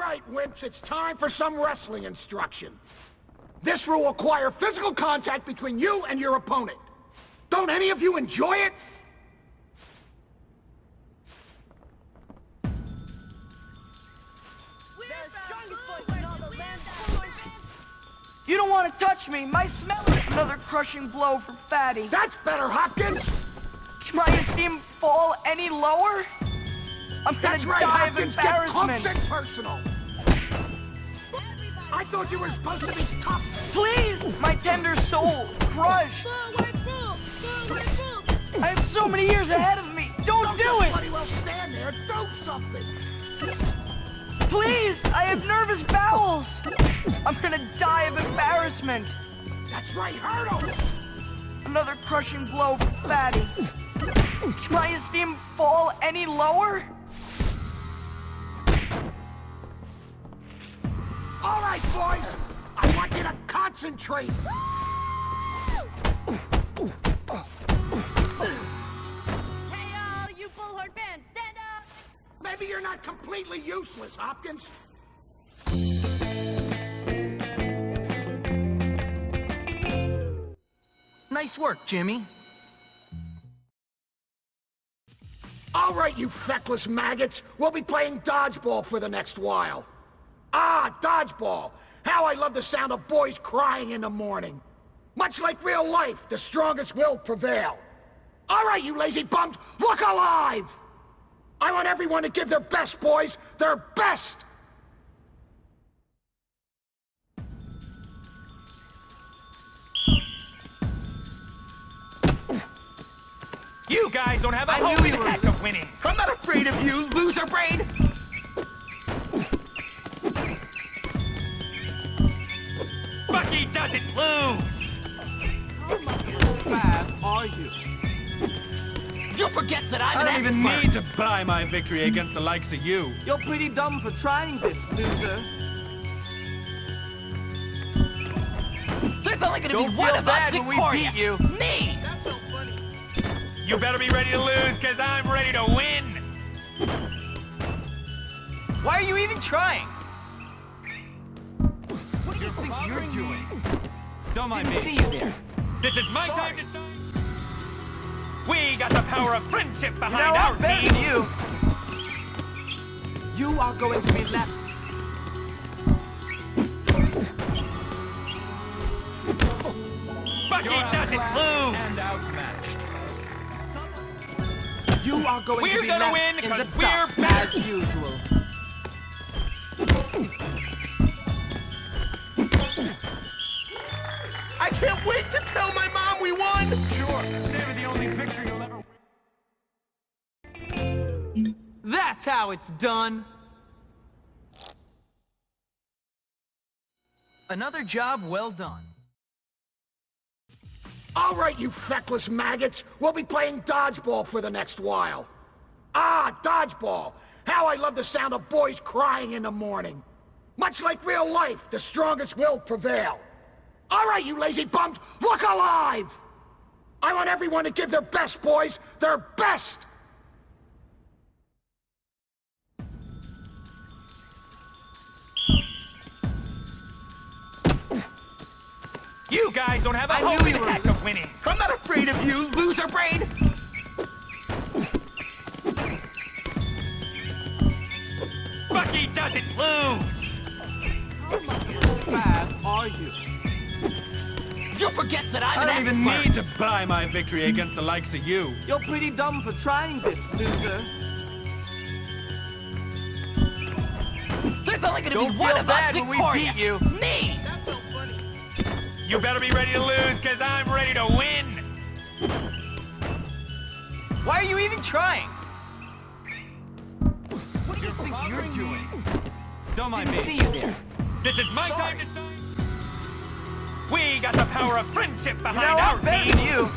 right, wimps, it's time for some wrestling instruction. This will require physical contact between you and your opponent. Don't any of you enjoy it? You don't want to touch me. My smell is another crushing blow for Fatty. That's better, Hopkins! Can my esteem fall any lower? I'm gonna That's right, die Hopkins, of get embarrassment. close and personal. I thought you were supposed to be tough. Please, my tender soul, crush. I have so many years ahead of me. Don't, Don't do it. bloody well stand there. Do something. Please, I have nervous bowels. I'm gonna die of embarrassment. That's right, hurdle. Another crushing blow for Fatty. Can my esteem fall any lower? All right, boys. I want you to concentrate. Hey, all you Bullworth fans, stand up! Maybe you're not completely useless, Hopkins. Nice work, Jimmy. All right, you feckless maggots. We'll be playing dodgeball for the next while. Ah, dodgeball. How I love the sound of boys crying in the morning. Much like real life, the strongest will prevail. All right, you lazy bums, look alive! I want everyone to give their best, boys, their best! You guys don't have a I hope in we heck of winning. I'm not afraid of you, loser brain! Are you? You forget that I'm I don't even expert. need to buy my victory against the likes of you. You're pretty dumb for trying this, loser. There's only gonna Don't be one of us bad when we victorious. beat you. Me! You better be ready to lose, because I'm ready to win. Why are you even trying? What do you think you're doing? Don't mind Didn't see me. you there. This is my time to shine. We got the power of friendship behind Now our team. you. You are going to be left. Bucky You're doesn't lose. and outmatched. You are going to be left. We're to be gonna win because we're better. as usual. I can't wait to tell my mom we won! Sure, how it's done. Another job well done. All right, you feckless maggots. We'll be playing dodgeball for the next while. Ah, dodgeball. How I love the sound of boys crying in the morning. Much like real life, the strongest will prevail. All right, you lazy bums, look alive! I want everyone to give their best, boys, their best! You guys don't have a I hope knew in we heck of winning. I'm not afraid of you, loser brain! Bucky doesn't lose. How fast are you? You forget that I'm I an don't even expert. need to buy my victory against the likes of you. You're pretty dumb for trying this, loser. There's only gonna Don't be one of us when we victorious. beat you. Me! You better be ready to lose, because I'm ready to win. Why are you even trying? What do you think you're doing? Don't mind Didn't me. see you there. This is my Sorry. time to shine. We got the power of friendship behind Now our I'm better team. than you.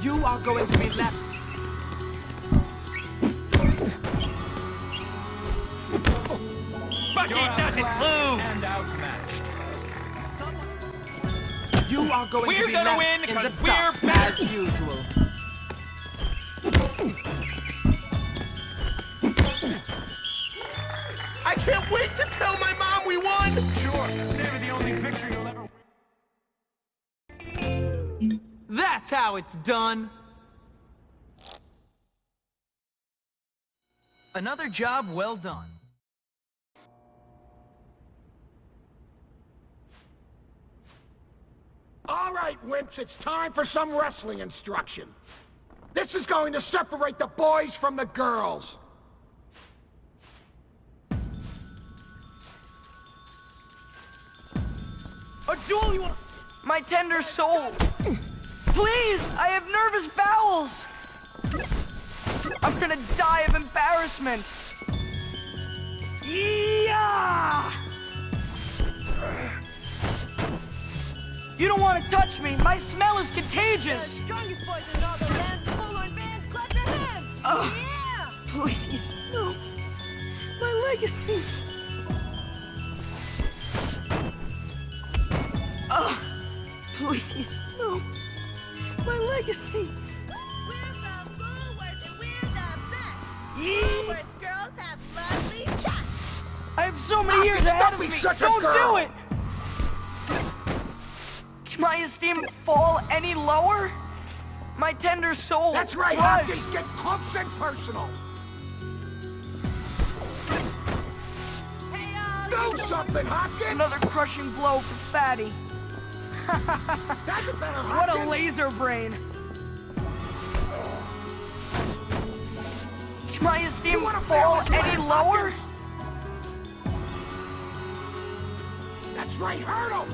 You are going to be left. Bucky doesn't lose. You are going We're to be gonna win in 'cause the we're better. as usual. win? Sure, save the only victory you'll ever win. That's how it's done. Another job well done. All right, wimps, it's time for some wrestling instruction. This is going to separate the boys from the girls. A duel you want? My tender soul. Please, I have nervous bowels. I'm gonna die of embarrassment. Yeah! You don't want to touch me. My smell is contagious. Strongest boys in all the land. Bullworth bands, clap your hands. Ugh. Yeah! Please, no. My legacy. Ugh. Oh, please, no. My legacy. We're from Bullworth and we're the best. Yee! Girls have lovely chops. I have so many How years can ahead of me. such a Don't girl? do it. Can my esteem fall any lower? My tender soul. That's right, crushed. Hopkins, get close and personal. Hey, you Do something, Hopkins! Another crushing blow for Fatty. Better What a laser brain. Can my esteem fall any life, lower? That's right, hurdle!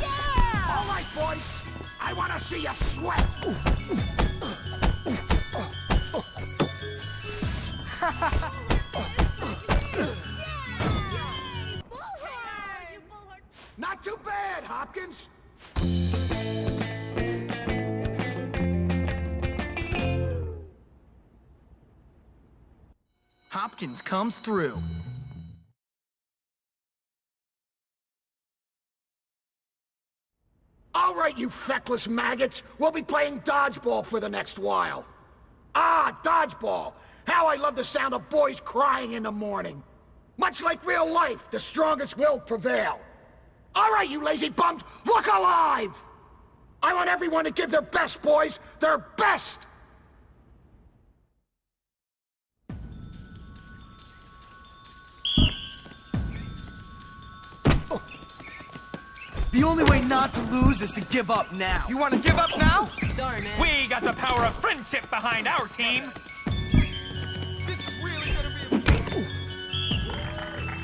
Yeah! All right, boys. I want to see you sweat. Not too bad, Hopkins. Hopkins comes through. All right, you feckless maggots. We'll be playing dodgeball for the next while. Ah, dodgeball. How I love the sound of boys crying in the morning. Much like real life, the strongest will prevail. All right, you lazy bums, look alive! I want everyone to give their best, boys, their best! The only way not to lose is to give up now. You want to give up now? Sorry, man. We got the power of friendship behind our team. This is really gonna be.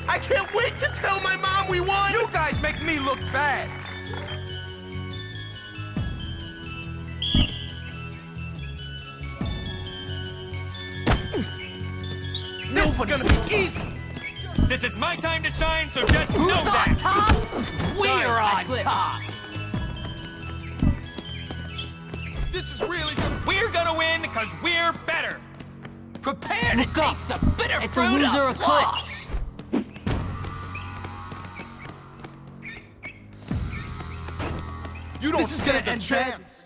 I can't wait to tell my mom we won. You guys make me look bad. This is gonna be easy. This is my time to shine, so just know that. We're on top. This is really gonna. We're gonna win because we're better. Prepare to Look take up. the bitter It's a loser of a cut. loss. You don't This stand a end chance.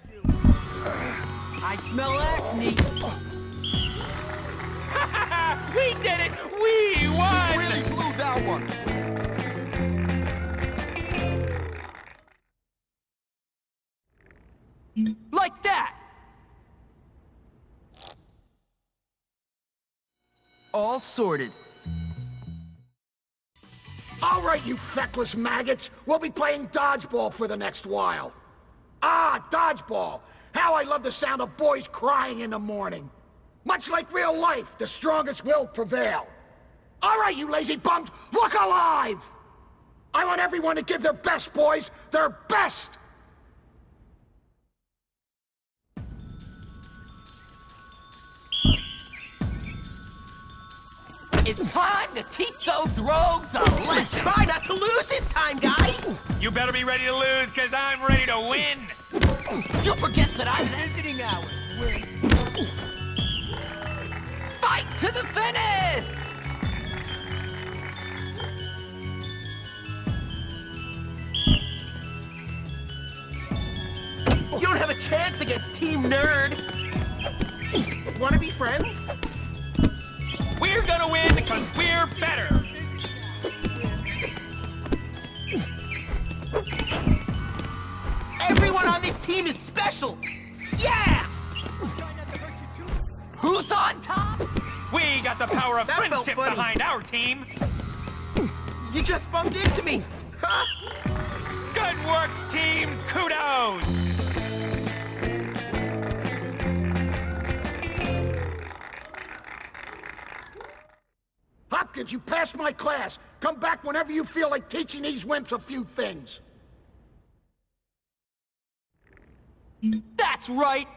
I smell acne. we did it. We won. Really blew that one. All sorted. All right, you feckless maggots. We'll be playing dodgeball for the next while. Ah, dodgeball. How I love the sound of boys crying in the morning. Much like real life, the strongest will prevail. All right, you lazy bums, look alive! I want everyone to give their best, boys, their best! It's time to teach those rogues a lesson. Try not to lose this time, guys. You better be ready to lose because I'm ready to win. You forget that I'm Visiting hours. fight to the finish! You don't have a chance against Team Nerd. Wanna be friends? We're because we're better. Everyone on this team is special. Yeah! Who's on top? We got the power of That friendship behind our team. You just bumped into me. Huh? Good work, team. Kudos. You passed my class. Come back whenever you feel like teaching these wimps a few things. That's right.